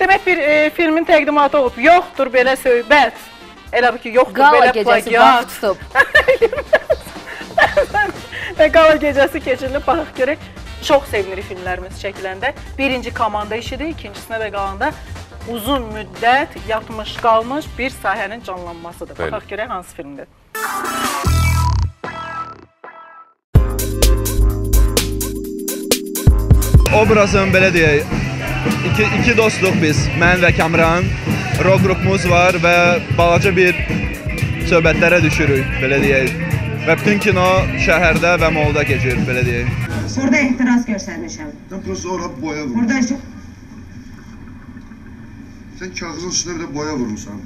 Demək bir e, filmin təqdimatı olub. Yoxdur belə söhbət. Elə bil ki, yoxdur Qala belə gecəsi plagiat. vaxt tutub. Və qala gecəsi keçirilib, baxaq görək. Çox sevinirik filmlərimiz çəkiləndə. Birinci komanda işidir, ikincisinə də qalanda uzun müddət yatmış qalmış bir sahənin canlanmasıdır. Baxaq görək hansı filmdir. Obrazım belə deyək, iki, iki dostluq biz, mən və Kamran. Rock qrupumuz var və balaca bir söhbətlərə düşürük, belə deyək. Və bütün kino şəhərdə və molda keçir, belə deyək. Burada ehtiras göstərmişəm. Sen burası orada boya vur. Burada şu Sen kağıdın üstüne bir de boya vurmuşsan.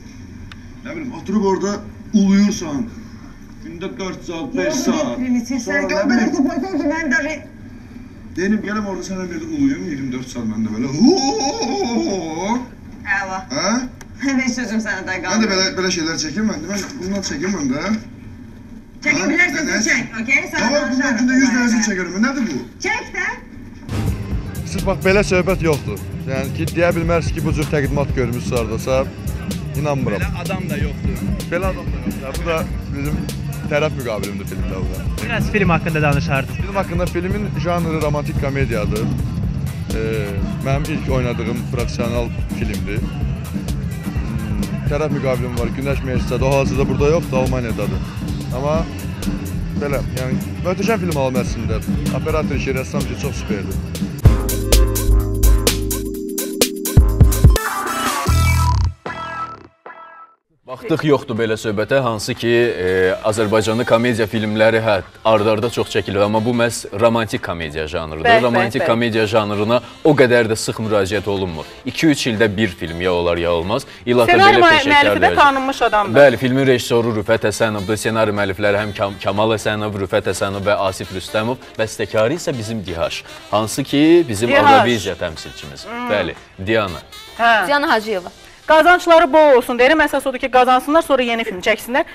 Ne bileyim oturup orada uluyursan. Günde 4 saat, 5 saat. Sonra ne bileyim, gönderici ki ben de Deyirəm, gələm orada sənə bir uluyum, 24 saat məndə belə. Əla. Hə? Heç sözüm sənə də qalmır. Mən də belə, belə şeylər çəkirmən, mən bundan çəkirmən də. Çəkə bilərsən, sən çək, okey? Sənə danışarım. Tamam, bundan gündə 100 dənəsini çəkərəm, nədir bu? Çək də. Siz bax, belə söhbət yoxdur. Yəni ki, deyə bilmərsiniz ki, bu cür təqdimat görmüşsünüz hardasa. İnanmıram. Belə adam da yoxdur. Belə adam da yoxdur. Bu da bizim tərəf müqabilimdir filmdə bu da. Biraz film haqqında danışardınız. Film haqqında filmin janrı romantik komediyadır. Ee, mənim ilk oynadığım professional filmdir. Hmm, tərəf müqabilim var. Günəş Meclisədə, o hazırda burada yoxdur, Almaniyadadır. Amma belə, yəni möhtəşəm film olub əslində. Operator işi, rəssam işi çox superdir. Baxdıq yoxdur belə söhbətə, hansı ki, e, Azərbaycanlı komediya filmləri hə, ard-arda çox çəkilir, amma bu məhz romantik komediya janrıdır. Bəli, romantik bəli. komediya janrına o qədər də sıx müraciət olunmur. 2-3 ildə bir film ya olar ya olmaz. İlahi Ssenari belə müəllifi də tanınmış adamdır. Bəli, filmin rejissoru Rüfət Həsənovdur, ssenari müəllifləri həm Kam Kamal Həsənov, Rüfət Həsənov və Asif Rüstəmov, bəstəkarı isə bizim Dihaş. Hansı ki, bizim. Avroviziya təmsilçimiz. Bəli, Diana. Hə. Diana Hacıyeva. Qazancları bol olsun deyirəm. Əsas odur ki, qazansınlar, sonra yeni film çəksinlər.